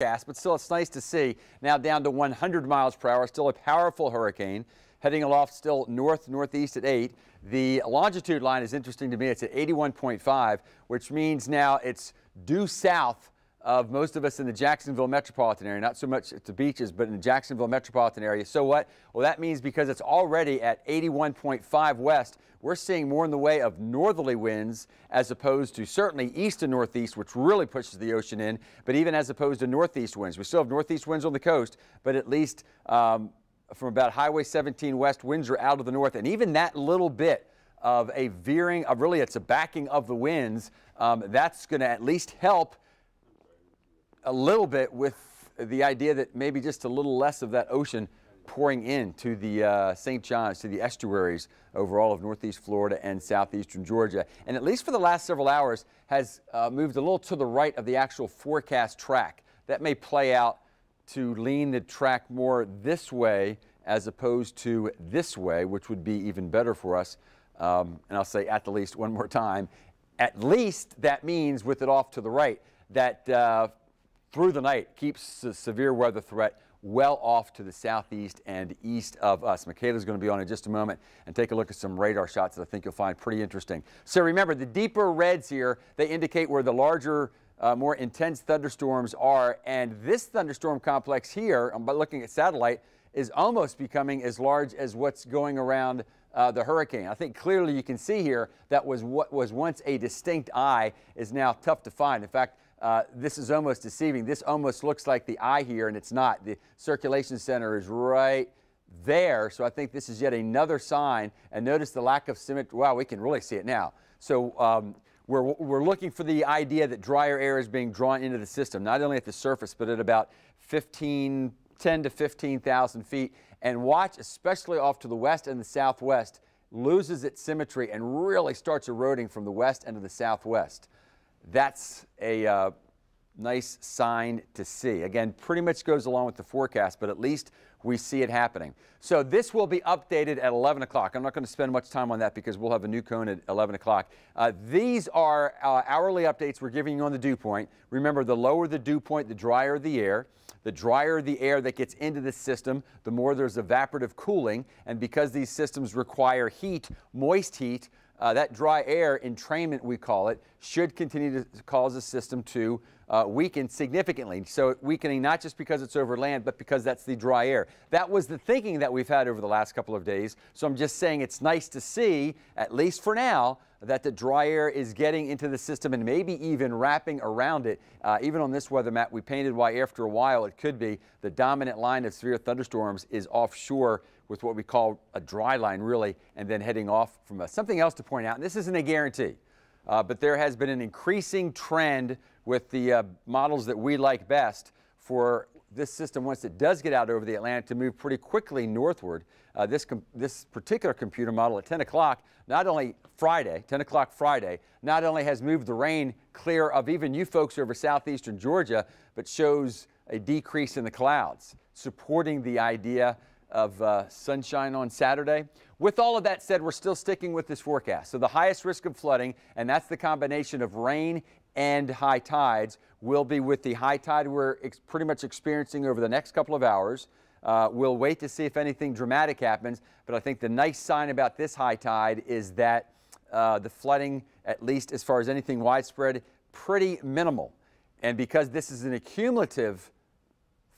but still it's nice to see. Now down to 100 miles per hour, still a powerful hurricane. Heading aloft still north, northeast at 8. The longitude line is interesting to me. It's at 81.5, which means now it's due south of most of us in the Jacksonville metropolitan area, not so much at the beaches, but in the Jacksonville metropolitan area. So what? Well, that means because it's already at 81.5 west, we're seeing more in the way of northerly winds as opposed to certainly east and northeast, which really pushes the ocean in, but even as opposed to northeast winds. We still have northeast winds on the coast, but at least um, from about Highway 17 west, winds are out of the north, and even that little bit of a veering, of really it's a backing of the winds, um, that's going to at least help a little bit with the idea that maybe just a little less of that ocean pouring into the uh, St. Johns, to the estuaries over all of northeast Florida and southeastern Georgia. And at least for the last several hours has uh, moved a little to the right of the actual forecast track. That may play out to lean the track more this way as opposed to this way, which would be even better for us. Um, and I'll say at the least one more time. At least that means with it off to the right that uh, through the night keeps the severe weather threat well off to the southeast and east of us. Michaela's going to be on in just a moment and take a look at some radar shots that I think you'll find pretty interesting. So remember, the deeper reds here, they indicate where the larger, uh, more intense thunderstorms are. And this thunderstorm complex here, by looking at satellite, is almost becoming as large as what's going around uh, the hurricane. I think clearly you can see here that was what was once a distinct eye is now tough to find. In fact, uh, this is almost deceiving. This almost looks like the eye here, and it's not. The circulation center is right there, so I think this is yet another sign. And notice the lack of symmetry. Wow, we can really see it now. So um, we're, we're looking for the idea that drier air is being drawn into the system, not only at the surface, but at about 15, 10 to 15,000 feet. And watch, especially off to the west and the southwest, loses its symmetry and really starts eroding from the west and to the southwest that's a uh, nice sign to see. Again, pretty much goes along with the forecast, but at least we see it happening. So this will be updated at 11 o'clock. I'm not going to spend much time on that because we'll have a new cone at 11 o'clock. Uh, these are uh, hourly updates we're giving you on the dew point. Remember, the lower the dew point, the drier the air. The drier the air that gets into the system, the more there's evaporative cooling. And because these systems require heat, moist heat, uh, that dry air entrainment, we call it, should continue to cause the system to uh, weaken significantly. So weakening not just because it's over land, but because that's the dry air. That was the thinking that we've had over the last couple of days. So I'm just saying it's nice to see, at least for now, that the dry air is getting into the system and maybe even wrapping around it. Uh, even on this weather map, we painted why after a while it could be the dominant line of severe thunderstorms is offshore with what we call a dry line, really, and then heading off from us. Something else to point out, and this isn't a guarantee, uh, but there has been an increasing trend with the uh, models that we like best for this system, once it does get out over the Atlantic, to move pretty quickly northward. Uh, this, this particular computer model at 10 o'clock, not only Friday, 10 o'clock Friday, not only has moved the rain clear of even you folks over southeastern Georgia, but shows a decrease in the clouds, supporting the idea of uh, sunshine on Saturday. With all of that said, we're still sticking with this forecast. So the highest risk of flooding, and that's the combination of rain and high tides, will be with the high tide we're pretty much experiencing over the next couple of hours. Uh, we'll wait to see if anything dramatic happens, but I think the nice sign about this high tide is that uh, the flooding, at least as far as anything widespread, pretty minimal. And because this is an accumulative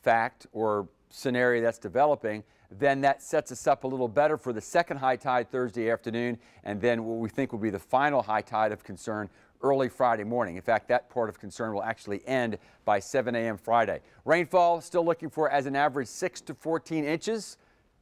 fact or scenario that's developing, then that sets us up a little better for the second high tide Thursday afternoon, and then what we think will be the final high tide of concern early Friday morning. In fact, that part of concern will actually end by 7 a.m. Friday. Rainfall still looking for as an average 6 to 14 inches.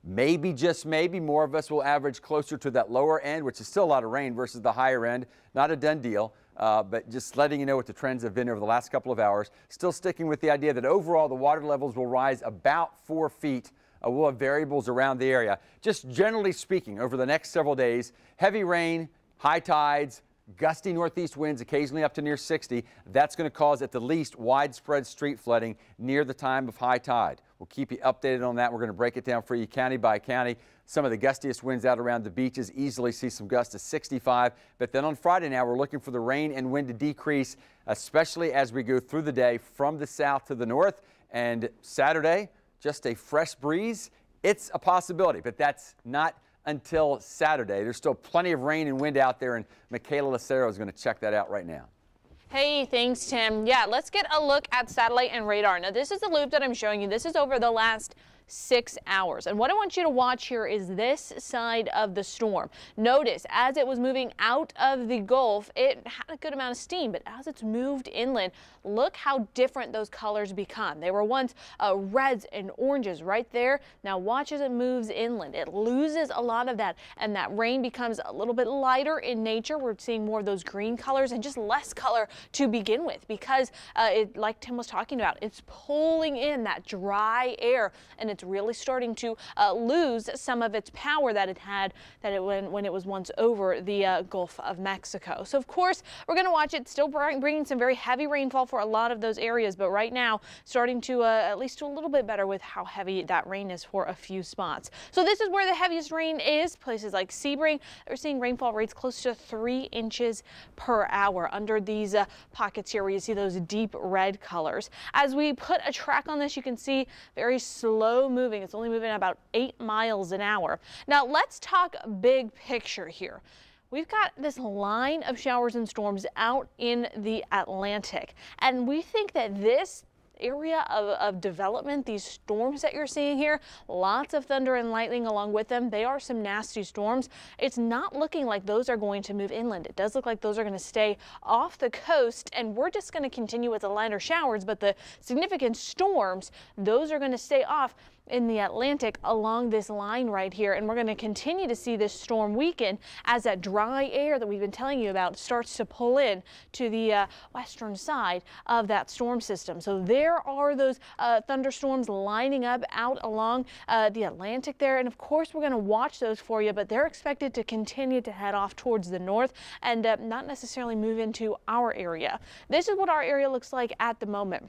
Maybe, just maybe, more of us will average closer to that lower end, which is still a lot of rain versus the higher end. Not a done deal, uh, but just letting you know what the trends have been over the last couple of hours. Still sticking with the idea that overall the water levels will rise about four feet uh, we'll have variables around the area. Just generally speaking, over the next several days, heavy rain, high tides, Gusty northeast winds occasionally up to near 60. That's going to cause at the least widespread street flooding near the time of high tide. We'll keep you updated on that. We're going to break it down for you county by county. Some of the gustiest winds out around the beaches easily see some gusts to 65. But then on Friday now, we're looking for the rain and wind to decrease, especially as we go through the day from the south to the north. And Saturday, just a fresh breeze. It's a possibility, but that's not until Saturday. There's still plenty of rain and wind out there, and Michaela Lucero is going to check that out right now. Hey, thanks, Tim. Yeah, let's get a look at satellite and radar. Now, this is the loop that I'm showing you. This is over the last six hours. And what I want you to watch here is this side of the storm. Notice as it was moving out of the Gulf, it had a good amount of steam, but as it's moved inland, look how different those colors become. They were once uh, reds and oranges right there. Now watch as it moves inland. It loses a lot of that and that rain becomes a little bit lighter in nature. We're seeing more of those green colors and just less color to begin with because uh, it, like Tim was talking about, it's pulling in that dry air and it's it's really starting to uh, lose some of its power that it had that it when, when it was once over the uh, Gulf of Mexico. So of course we're going to watch it still bringing some very heavy rainfall for a lot of those areas, but right now starting to uh, at least do a little bit better with how heavy that rain is for a few spots. So this is where the heaviest rain is. Places like Sebring, they're seeing rainfall rates close to three inches per hour under these uh, pockets here where you see those deep red colors. As we put a track on this, you can see very slow moving. It's only moving about eight miles an hour. Now let's talk big picture here. We've got this line of showers and storms out in the Atlantic, and we think that this area of, of development, these storms that you're seeing here, lots of thunder and lightning along with them. They are some nasty storms. It's not looking like those are going to move inland. It does look like those are going to stay off the coast and we're just going to continue with the lighter showers, but the significant storms, those are going to stay off in the Atlantic along this line right here. And we're going to continue to see this storm weaken as that dry air that we've been telling you about starts to pull in to the uh, western side of that storm system. So there are those uh, thunderstorms lining up out along uh, the Atlantic there. And of course, we're going to watch those for you, but they're expected to continue to head off towards the north and uh, not necessarily move into our area. This is what our area looks like at the moment.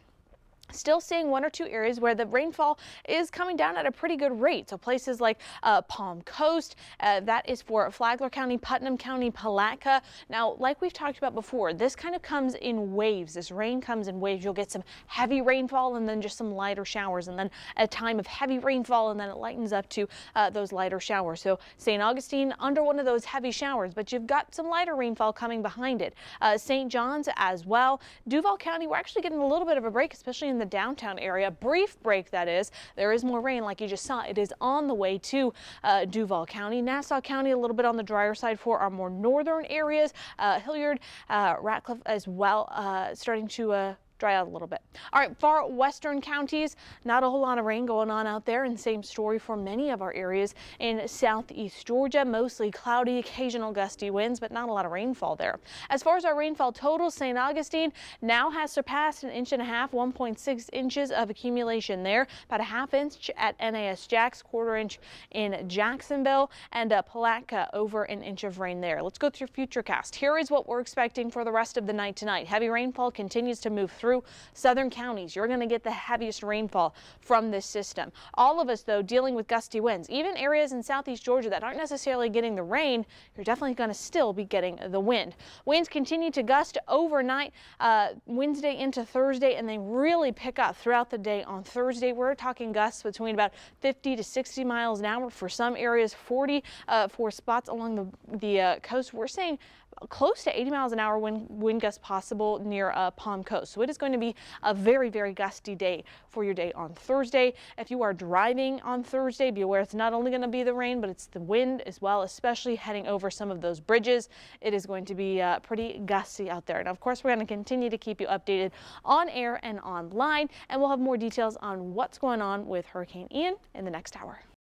Still seeing one or two areas where the rainfall is coming down at a pretty good rate. So places like uh, Palm Coast, uh, that is for Flagler County, Putnam County, Palatka. Now, like we've talked about before, this kind of comes in waves. This rain comes in waves. You'll get some heavy rainfall and then just some lighter showers and then a time of heavy rainfall and then it lightens up to uh, those lighter showers. So St. Augustine under one of those heavy showers, but you've got some lighter rainfall coming behind it. Uh, St. Johns as well. Duval County, we're actually getting a little bit of a break, especially in the downtown area. Brief break, that is. There is more rain, like you just saw. It is on the way to uh, Duval County. Nassau County, a little bit on the drier side for our more northern areas. Uh, Hilliard, uh, Ratcliffe as well, uh, starting to uh, dry out a little bit. All right, far western counties, not a whole lot of rain going on out there, and same story for many of our areas in southeast Georgia. Mostly cloudy, occasional gusty winds, but not a lot of rainfall there. As far as our rainfall total, St. Augustine now has surpassed an inch and a half, 1.6 inches of accumulation there, about a half inch at NAS Jax, quarter inch in Jacksonville, and uh, Palatka over an inch of rain there. Let's go through futurecast. Here is what we're expecting for the rest of the night tonight. Heavy rainfall continues to move through through southern counties. You're going to get the heaviest rainfall from this system. All of us, though, dealing with gusty winds. Even areas in southeast Georgia that aren't necessarily getting the rain, you're definitely going to still be getting the wind. Winds continue to gust overnight uh, Wednesday into Thursday, and they really pick up throughout the day on Thursday. We're talking gusts between about 50 to 60 miles an hour for some areas, 40 uh, for spots along the, the uh, coast. We're saying close to 80 miles an hour wind, wind gusts possible near uh, Palm Coast. So it is going to be a very, very gusty day for your day on Thursday. If you are driving on Thursday, be aware it's not only going to be the rain, but it's the wind as well, especially heading over some of those bridges. It is going to be uh, pretty gusty out there. And of course, we're going to continue to keep you updated on air and online, and we'll have more details on what's going on with Hurricane Ian in the next hour.